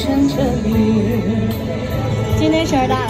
趁着你今天，谁儿大？